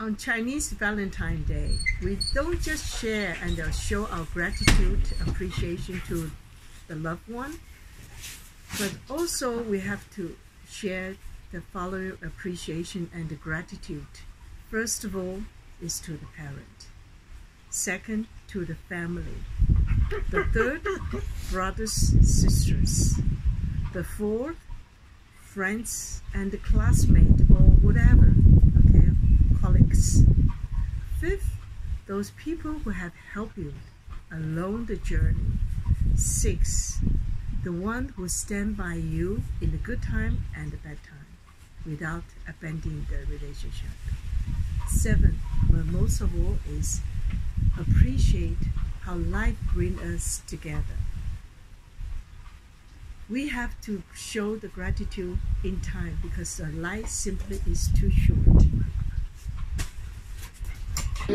on Chinese Valentine Day, we don't just share and show our gratitude, appreciation to the loved one, but also we have to share the following appreciation and the gratitude. First of all, is to the parent. Second, to the family. The third, brothers, sisters. The fourth, friends and the classmate or whatever colleagues. Fifth, those people who have helped you along the journey. Six, the one who stand by you in the good time and the bad time without abandoning the relationship. Seven, but most of all is appreciate how life brings us together. We have to show the gratitude in time because the life simply is too short. He